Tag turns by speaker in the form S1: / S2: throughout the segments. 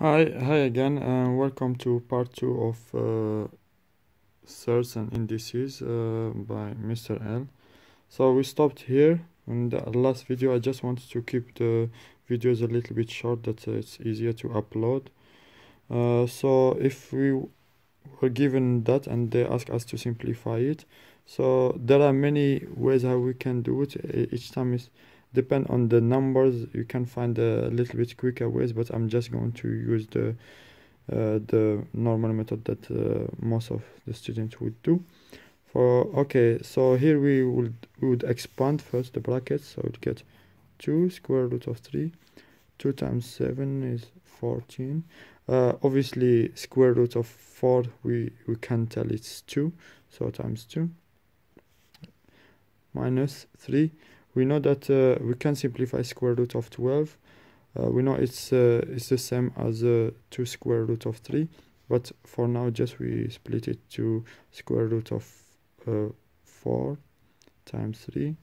S1: Hi, hi again, and welcome to part two of uh, and Indices uh, by Mr. L. So we stopped here in the last video. I just wanted to keep the videos a little bit short that it's easier to upload. Uh, so if we were given that and they ask us to simplify it, so there are many ways how we can do it. Each time is depend on the numbers. You can find a little bit quicker ways but i'm just going to use the uh, the normal method that uh, most of the students would do. For okay so here we would would expand first the brackets. So we'd get 2 square root of 3 2 times 7 is 14 uh, obviously square root of 4 we we can tell it's 2 so times 2 minus 3 we know that uh, we can simplify square root of 12 uh, we know it's uh, it's the same as uh, 2 square root of 3 but for now just we split it to square root of uh, 4 times 3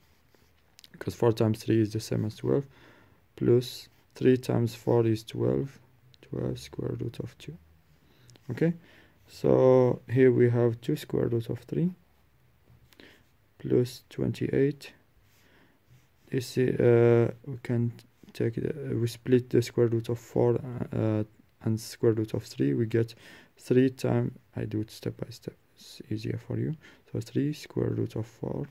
S1: because 4 times 3 is the same as 12 plus 3 times 4 is 12 12 square root of 2 okay? So here we have 2 square root of 3 plus 28 you see uh, we can take the, we split the square root of 4 uh, and square root of 3 we get 3 times I do it step by step. It's easier for you. So 3 square root of 4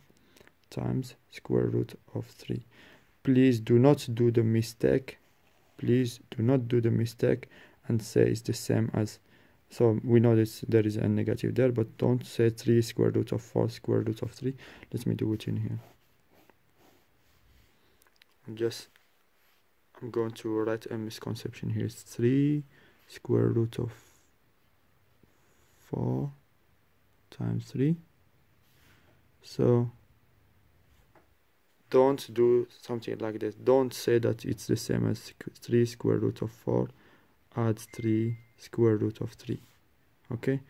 S1: times square root of 3 please do not do the mistake. Please do not do the mistake and say it's the same as so we know that there is a negative there but don't say 3 square root of 4 square root of 3 let me do it in here I'm just I'm going to write a misconception here. It's 3 square root of 4 times 3. So don't do something like this. Don't say that it's the same as 3 square root of 4 add 3 square root of 3. Okay?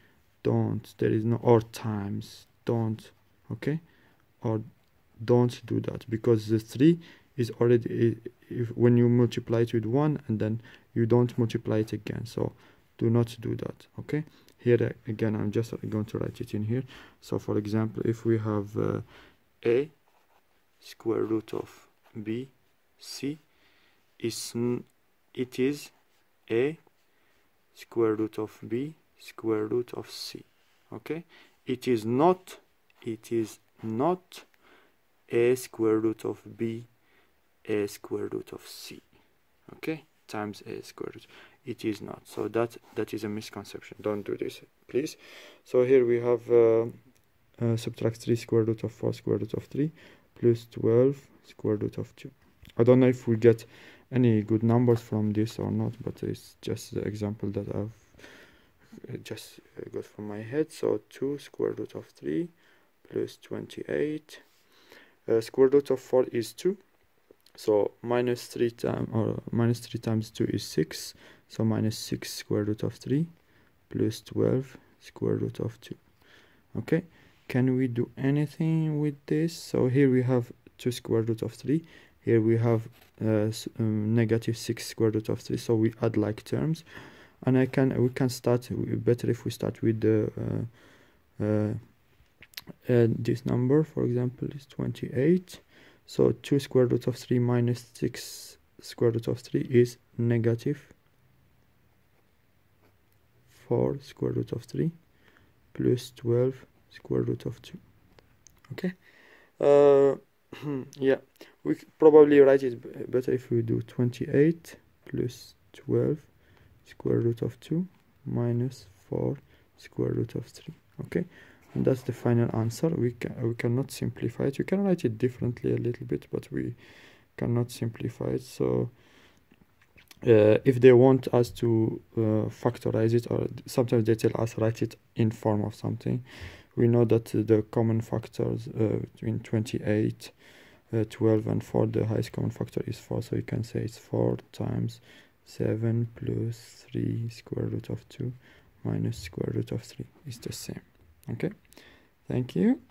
S1: Don't. There is no or times. Don't. Okay? Or don't do that because the 3 is already if when you multiply it with 1 and then you don't multiply it again. So do not do that okay? Here again i'm just going to write it in here. So for example if we have uh, a square root of b c is it is a square root of b square root of c okay? It is not it is not a square root of b a square root of c okay? Times a square root. It is not. So that that is a misconception. Don't do this please. So here we have uh, uh, subtract 3 square root of 4 square root of 3 plus 12 square root of 2 i don't know if we get any good numbers from this or not but it's just the example that i've uh, just uh, got from my head. So 2 square root of 3 plus 28 uh, square root of 4 is 2 so minus 3 times or minus 3 times 2 is 6 so minus 6 square root of 3 plus 12 square root of 2 okay? Can we do anything with this? So here we have 2 square root of 3 here we have uh, um, negative 6 square root of 3 so we add like terms. And I can we can start better if we start with the uh, uh, this number for example is 28 so 2 square root of 3 minus 6 square root of 3 is negative 4 square root of 3 plus 12 square root of 2. Okay. Uh, yeah, we probably write it better if we do 28 plus 12 square root of 2 minus 4 square root of 3. Okay and that's the final answer. We can we cannot simplify it. You can write it differently a little bit but we cannot simplify it. So uh, if they want us to uh, factorize it or sometimes they tell us write it in form of something. We know that the common factors uh, between 28 uh, 12 and 4 the highest common factor is 4 so you can say it's 4 times 7 plus 3 square root of 2 minus square root of 3 is the same okay. Thank you